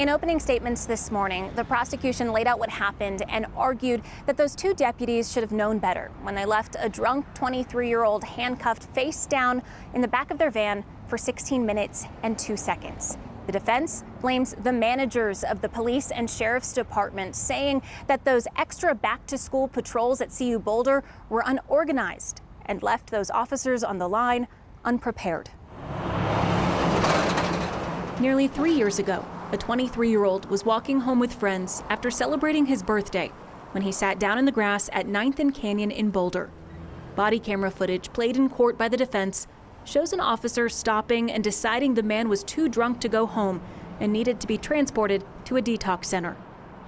In opening statements this morning, the prosecution laid out what happened and argued that those two deputies should have known better when they left a drunk 23 year old handcuffed face down in the back of their van for 16 minutes and two seconds. The defense blames the managers of the police and sheriff's department, saying that those extra back to school patrols at CU Boulder were unorganized and left those officers on the line unprepared. Nearly three years ago, a 23 year old was walking home with friends after celebrating his birthday when he sat down in the grass at 9th and Canyon in Boulder. Body camera footage played in court by the defense shows an officer stopping and deciding the man was too drunk to go home and needed to be transported to a detox center.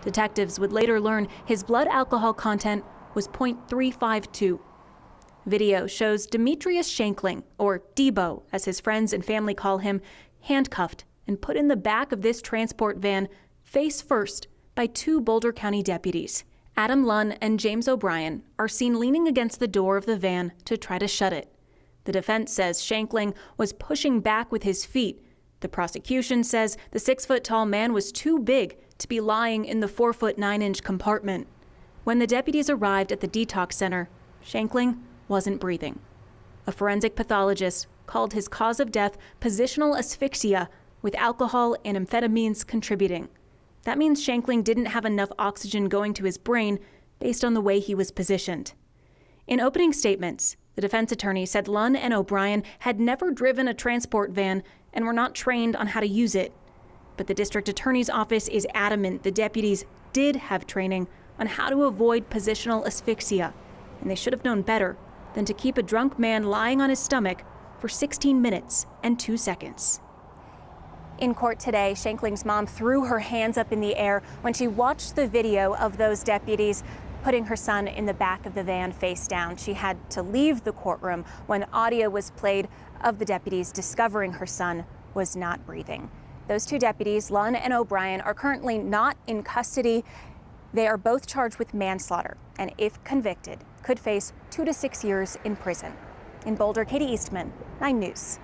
Detectives would later learn his blood alcohol content was 0.352. Video shows Demetrius Shankling, or Debo as his friends and family call him, handcuffed and put in the back of this transport van, face first, by two Boulder County deputies. Adam Lunn and James O'Brien are seen leaning against the door of the van to try to shut it. The defense says Shankling was pushing back with his feet. The prosecution says the six foot tall man was too big to be lying in the four foot nine inch compartment. When the deputies arrived at the detox center, Shankling wasn't breathing. A forensic pathologist called his cause of death positional asphyxia with alcohol and amphetamines contributing. That means Shankling didn't have enough oxygen going to his brain based on the way he was positioned. In opening statements, the defense attorney said Lunn and O'Brien had never driven a transport van and were not trained on how to use it. But the district attorney's office is adamant the deputies did have training on how to avoid positional asphyxia, and they should have known better than to keep a drunk man lying on his stomach for 16 minutes and 2 seconds. In court today, Shankling's mom threw her hands up in the air when she watched the video of those deputies putting her son in the back of the van face down. She had to leave the courtroom when audio was played of the deputies discovering her son was not breathing. Those two deputies, Lunn and O'Brien, are currently not in custody. They are both charged with manslaughter and, if convicted, could face two to six years in prison. In Boulder, Katie Eastman, 9 News.